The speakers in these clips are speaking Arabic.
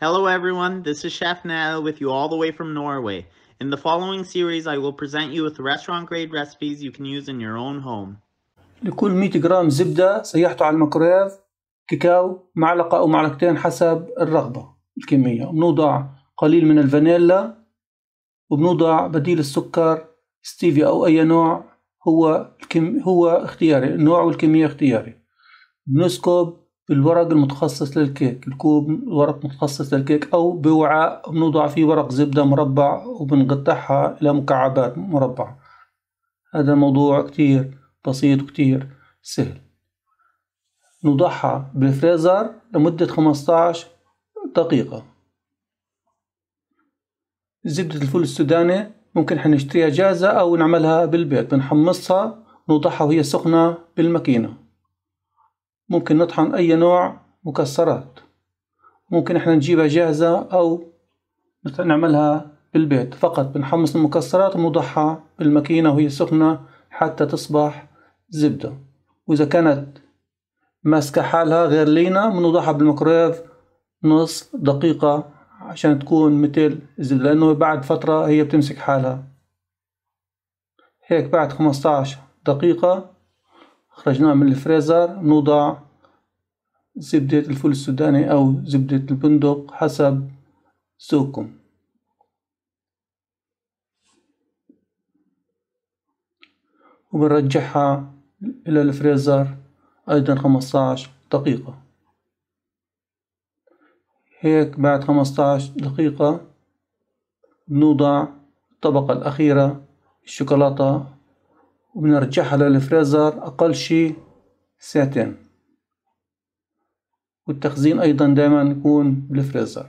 Hello everyone, this is Chef Nal with you all the way from Norway. In the following series, I will present you with restaurant grade recipes you can use in your own home. لكل 100 جرام زبدة سيحته على الميكرويف كاكاو معلقة أو معلقتين حسب الرغبة الكمية بنوضع قليل من الفانيلا وبنوضع بديل السكر ستيفيا أو أي نوع هو الكم هو اختياري النوع والكمية اختياري بنسكب بالورق المتخصص للكيك الكوب ورق متخصص للكيك أو بوعاء بنوضع فيه ورق زبدة مربع وبنقطعها إلى مكعبات مربعة هذا موضوع كتير بسيط وكتير سهل. نوضعها بالفريزر لمدة 15 دقيقة. زبدة الفول السوداني ممكن حنشتريها جاهزة أو نعملها بالبيت بنحمصها نوضعها وهي سخنة بالماكينة. ممكن نطحن أي نوع مكسرات. ممكن إحنا نجيبها جاهزة أو نعملها بالبيت فقط بنحمص المكسرات ونوضعها بالماكينة وهي سخنة حتى تصبح زبدة. وإذا كانت ماسكة حالها غير لينة بنوضعها بالميكرويف نص دقيقة عشان تكون مثل الزبدة لأنه بعد فترة هي بتمسك حالها. هيك بعد 15 دقيقة خرجناها من الفريزر نوضع زبدة الفول السوداني أو زبدة البندق حسب ذوقكم. وبنرجعها إلى الفريزر أيضا 15 دقيقة. هيك بعد 15 دقيقة بنوضع الطبقة الأخيرة الشوكولاتة وبنرجعها للفريزر أقل شي ساعتين. والتخزين أيضا دائما يكون بالفريزر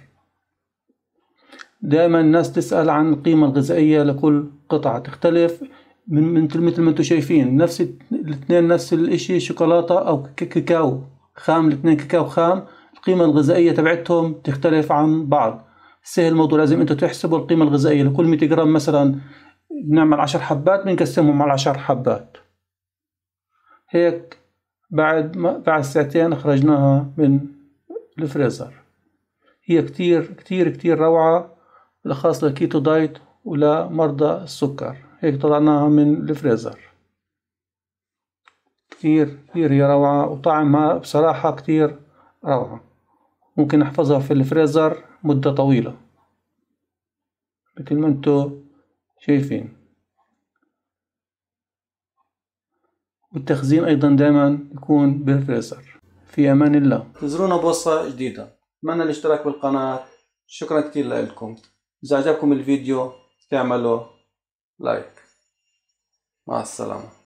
دائما الناس تسأل عن القيمة الغذائية لكل قطعة تختلف من مثل مثل ما أنتم شايفين. نفس الاثنين نفس الإشي شوكولاتة أو كاكاو خام الاثنين كاكاو خام القيمة الغذائية تبعتهم تختلف عن بعض. سهل الموضوع لازم أنتم تحسبوا القيمة الغذائية لكل 100 جرام مثلا بنعمل 10 حبات بنقسمهم على 10 حبات. هيك بعد ما بعد ساعتين خرجناها من الفريزر. هي كتير كتير كتير روعة بالأخص لل keto diet ولمرضى السكر. هيك طلعناها من الفريزر. كتير كتير هي روعة وطعمها بصراحة كتير روعة. ممكن نحفظها في الفريزر مدة طويلة. مثل ما انتو شايفين. والتخزين أيضا دائما يكون بالفريزر في أمان الله. انتظرونا بوصفة جديدة. أتمنى الاشتراك بالقناة. شكرا كتير لكم. إذا عجبكم الفيديو تعملوا لايك. مع السلامة.